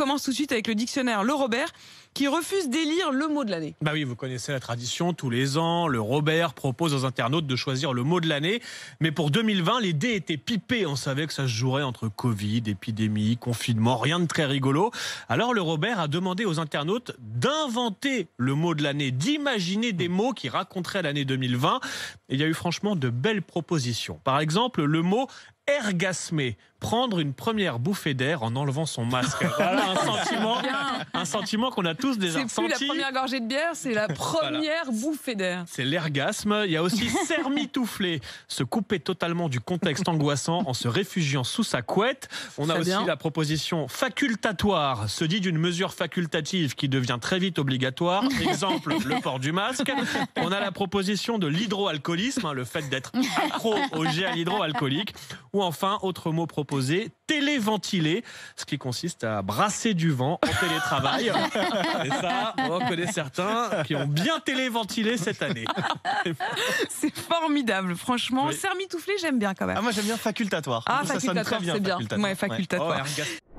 commence tout de suite avec le dictionnaire Le Robert qui refuse d'élire le mot de l'année. Bah oui, vous connaissez la tradition, tous les ans, le Robert propose aux internautes de choisir le mot de l'année. Mais pour 2020, les dés étaient pipés. On savait que ça se jouerait entre Covid, épidémie, confinement, rien de très rigolo. Alors le Robert a demandé aux internautes d'inventer le mot de l'année, d'imaginer des mots qui raconteraient l'année 2020. Et il y a eu franchement de belles propositions. Par exemple, le mot ergasmer, prendre une première bouffée d'air en enlevant son masque. Voilà un sentiment, un sentiment qu'on a tous déjà C'est plus la ressenti. première gorgée de bière, c'est la première bouffée d'air. C'est l'ergasme. Il y a aussi sermitoufler, se couper totalement du contexte angoissant en se réfugiant sous sa couette. On a aussi bien. la proposition facultatoire, se dit d'une mesure facultative qui devient très vite obligatoire. Exemple, le port du masque. On a la proposition de l'hydroalcoolisme, hein, le fait d'être accro au gel hydroalcoolique. Ou enfin, autre mot proposé, téléventiler, ce qui consiste à brasser du vent en télétravail. Et ça, on connaît certains qui ont bien téléventilé cette année. C'est formidable, franchement. Oui. Sermitouflé, j'aime bien quand même. Ah, moi j'aime bien facultatoire. Ah, Ça sonne très facultatoire, c'est bien. facultatoire. Ouais, facultatoire. Oh,